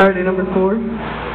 Alrighty, number four.